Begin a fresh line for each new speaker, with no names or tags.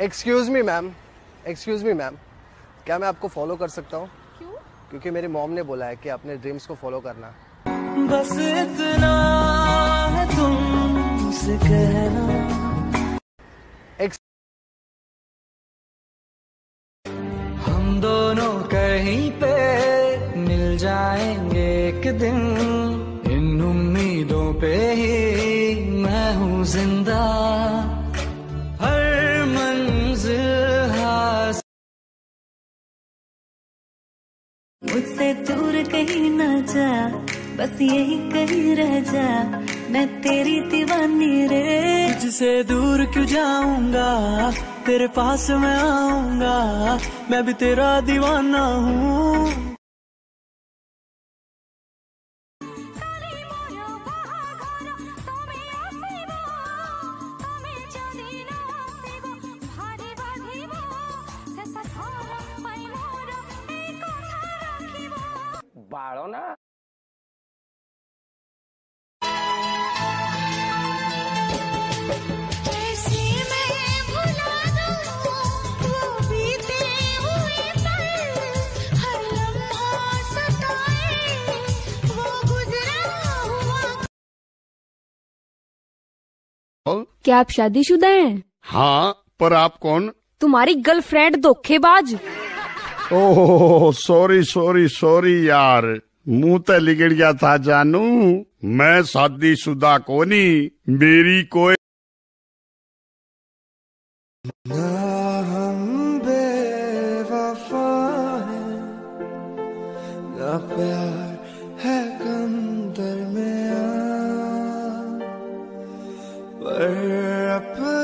Excuse me ma'am excuse me ma'am क्या मैं आपको फॉलो कर सकता हूँ?
क्यों?
क्योंकि मेरी मॉम ने बोला है कि अपने ड्रीम्स को फॉलो करना।
बस इतना है तुमसे कहना। हम दोनों कहीं पे मिल जाएँगे एक दिन। इन उम्मीदों पे ही मैं हूँ ज़िंदा।
मुझसे दूर कहीं ना जा, बस यही कहीं रह जा। मैं तेरी दीवानी रे।
तुझसे दूर क्यों जाऊँगा? तेरे पास मैं आऊँगा। मैं भी तेरा दीवाना हूँ।
हुआ
क्या आप शादीशुदा हैं?
हाँ पर आप कौन?
तुम्हारी गर्लफ्रेंड धोखेबाज।
ओह सॉरी सॉरी सॉरी यार। मुँह तो लिगड़ गया था जानू। मैं शादी शुदा कोनी, मेरी कोई
पर